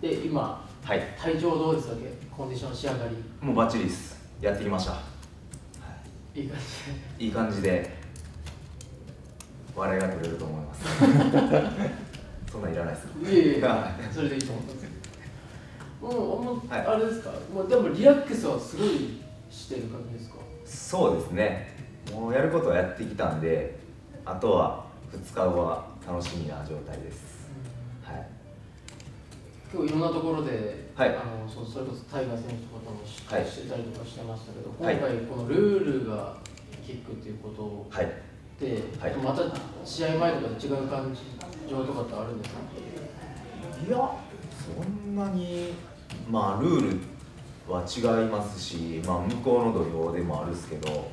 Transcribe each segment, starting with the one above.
で今はい。体調どうですか？コンディション仕上がり。もうバッチリです。やってきました。い。い感じいい感じで笑いが取れると思います。そんなんいらないです。いえいえ。はそれでいいと思ったんです。けどもうもうはい。あれですか？もうでもリラックスはすごいしてる感じですか？そうですね。もうやることはやってきたんであとは2日後は楽しみな状態です。はい今日いろんなところで、はい。あのそうそれこそタイガー選手とかともしはいしてたりとかしてましたけど、はい。今回このルールがキックっていうことはいで、はい。また試合前とかで違う感情とかってあるんですか？いやそんなにまあルールは違いますし、まあ、向こうの土俵でもあるんですけど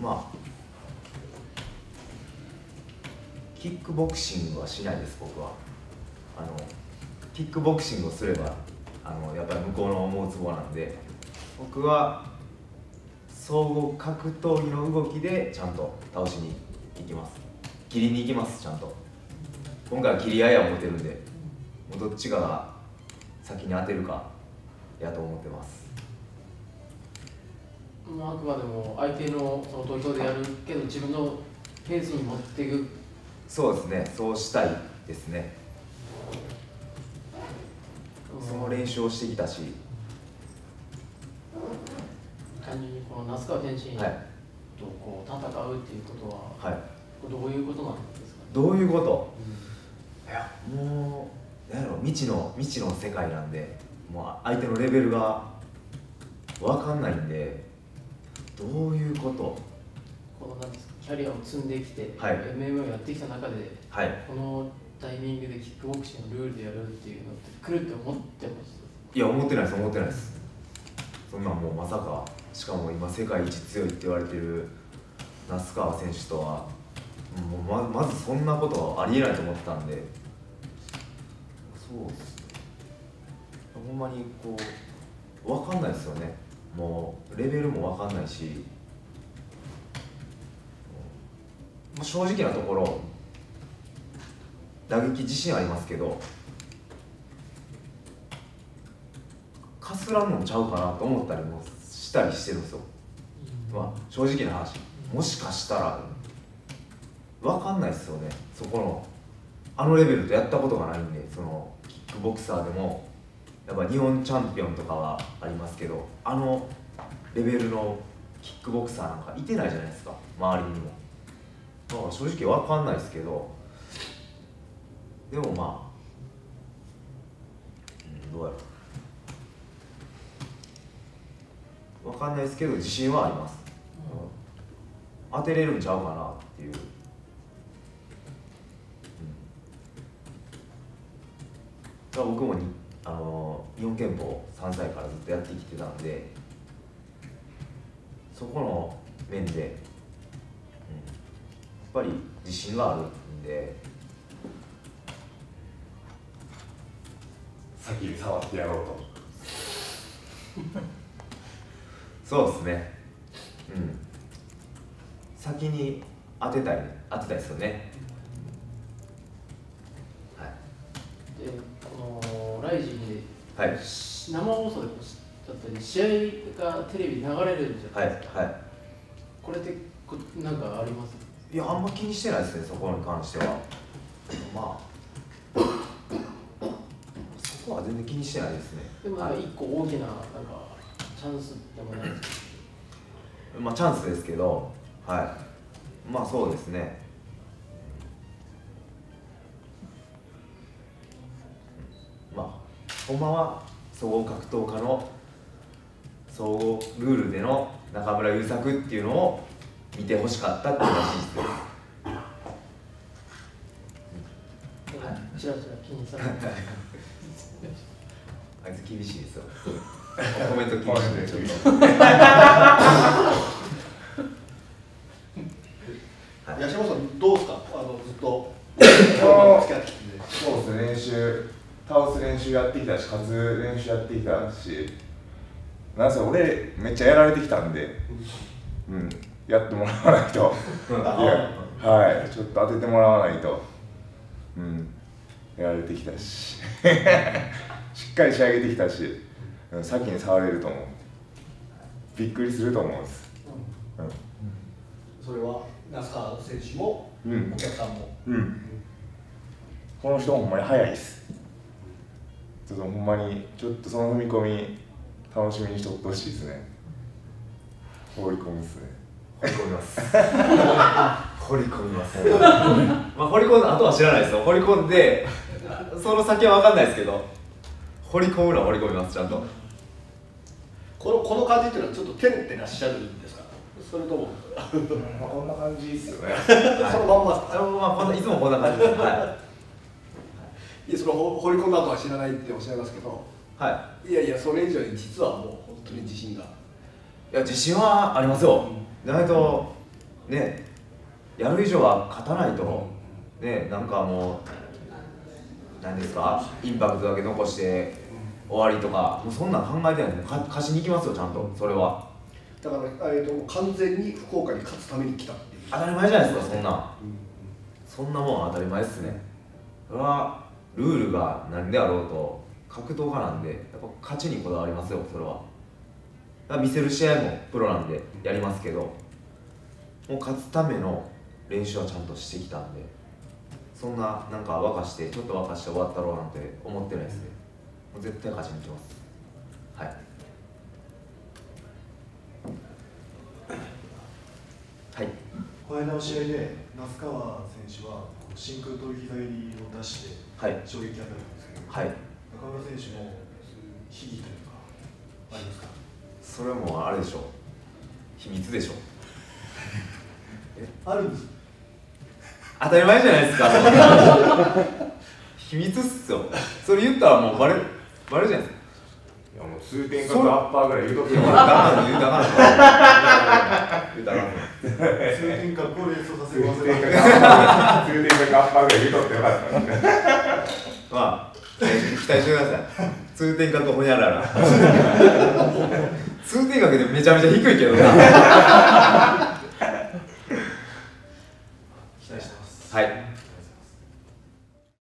まあキックボクシングはしないです僕はあのキックボクシングをすればあのやっぱり向こうの思うつぼなんで僕は総合格闘技の動きでちゃんと倒しに行きます。切りに行きますちゃんと。今回は切り合いや思ってるんでもうどっちが先に当てるかやと思ってます。まあ、あくまでも相手のその投票でやるけど自分のペースに持っていく。そうですね。そうしたいですねその練習をしてきたし。単純にこの那須川天心とはい。こう戦うっていうことは、はい。どういうことなんですか、どういうこと？いやもうなんやろ未知の未知の世界なんでもう相手のレベルが分かんないんでどういうこと？このなんですかキャリアを積んできて、はい。MMA をやってきた中ではい。このタイミングでキックボクシングのルールでやるっていうのって来るって思ってますいや思ってないです思ってないです。そんなんもうまさかしかも今世界一強いって言われてる那須川選手とはもうままずそんなことはありえないと思ってたんで。そうっすね。ほんまにこう分かんないですよね。もうレベルも分かんないし。もう正直なところ打撃自信ありますけどかすらんのちゃうかなと思ったりもしたりしてるんですよ、まあ、正直な話。もしかしたら分かんないですよね。そこのあのレベルとやったことがないんでそのキックボクサーでも。やっぱ日本チャンピオンとかはありますけどあのレベルのキックボクサーなんかいてないじゃないですか。周りにも。だから正直分かんないですけどでもまあ、うん、どうやろう。分かんないですけど自信はあります、うん。当てれるんちゃうかなっていう、うん。だから僕もにあの日本拳法3歳からずっとやってきてたんでそこの面で、うん、やっぱり自信があるんで先に触ってやろうと。そうですね。うん。先に当てたい当てたいですよね。はい。でこのライジンではい。生放送でだったり試合がテレビに流れるじゃないですか、はいはこれってこなんかあります？いいやあんま気にしてないですねそこに関しては。まあそこは全然気にしてないですね。でもなんはいか一個大きななんかチャンスでもないです。かまあチャンスですけどはい。まあそうですね。まあほんまは総合格闘家の総合ルールでの中村優作っていうのを見てほしかったっていうのが事実ですちらちら気にされて あいつ厳しいですよ。コメント厳しいんでちょっとはい。八嶋さんどうですか？あのずっと。付き合ってきてそうですね。練習倒す練習やってきたし勝つ練習やってきたし。なんせ俺めっちゃやられてきたんで。うん。やってもらわないと。いやはい。ちょっと当ててもらわないと。うんやられてきたし。しっかり仕上げてきたし、うん、先に触れると思う。びっくりすると思うんです。それは那須川選手も、うん。お客さんも、うん、うん、この人ほんまに速いです。ちょっとほんまにちょっとその踏み込み楽しみにしとってほしいですね。放り込むっすね。掘り込みます。掘り込みます。まあ掘り込んだ後は知らないですよ。掘り込んでその先は分かんないですけど。掘り込むのは掘り込みますちゃんと。このこの感じっていうのはちょっと照れてらっしゃるんですか？それとも。まあこんな感じですよね。そのまんまあのまあこんないつもこんな感じです。はい。やそのほ放り込んだ後は知らないっておっしゃいますけど。い、はい。やいやそれ以上に実はもう本当に自信が。い、いや自信はありますよ。じゃないとねやる以上は勝たないと。ねなんかもう何ですか？インパクトだけ残して終わりとか。もうそんなん考えてないんでか勝ちに行きますよちゃんと。それは。だから、えー、と完全に福岡に勝つために来た当たり前じゃないですかそんなん。そんなもん当たり前ですね。それはルールが何であろうと格闘家なんでやっぱ勝ちにこだわりますよそれは。見せる試合もプロなんでやりますけどもう勝つための練習はちゃんとしてきたんでそんななんか沸かしてちょっと沸かして終わったろうなんて思ってないですね。もう絶対勝ちに行きます。はい。はい。この間の試合で那須川選手は真空と左を出してはい。衝撃当たるんですけど、はい。中村選手もそういう悲劇というかありますか？それはもうあれでしょ秘密でしょ あるんです当たり前じゃないですか。秘密っすよ。それ言ったらもうバレバレるじゃないですか。いやもう通天閣アッパーぐらい言うとって言うよ。たらあかん言うたかん言うたかん通天閣を連想させ通る通天閣アッパーぐらい言うとってよかった。まあ期待してください。通天閣ほにゃらら通天閣でめちゃめちゃ低いけどな